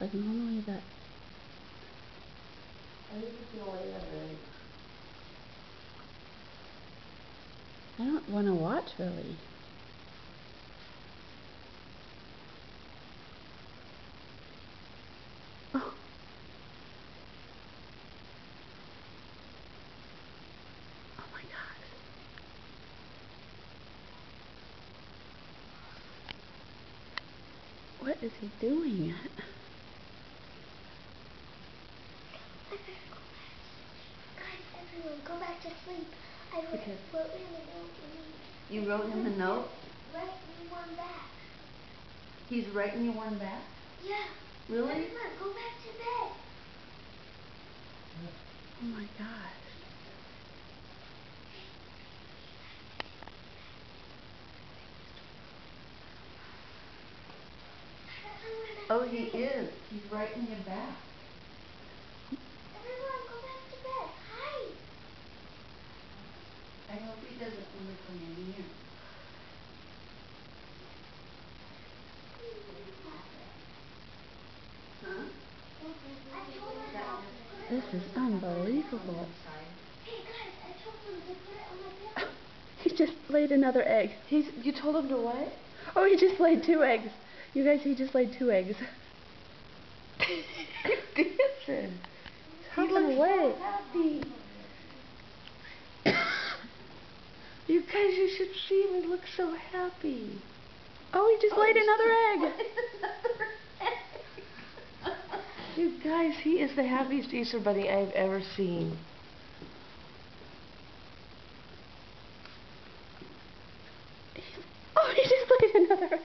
Like normally that. I think he's gonna lay another egg. I don't want to watch really. Oh. Oh my god. What is he doing? Guys, everyone, go back to sleep. I wrote, Okay. wrote him a note. You wrote him a note? Write me one back. He's writing you one back? Yeah. Really? Everyone, go back to bed. Oh my gosh. Oh, he is. He's writing you back. Everyone, go back to bed. Hi. I hope he doesn't when we come in here. Huh? I told her to put it This is unbelievable. Hey guys, I told him to put it on my pillow. He just laid another egg. He's, you told him to what? Oh, he just laid two eggs. You guys, he just laid two eggs. He's dancing. He Hopping looks away. so happy. you guys, you should see him. He looks so happy. Oh, he just oh, laid another egg. You guys, he is the happiest Easter bunny I've ever seen. Oh, he just laid another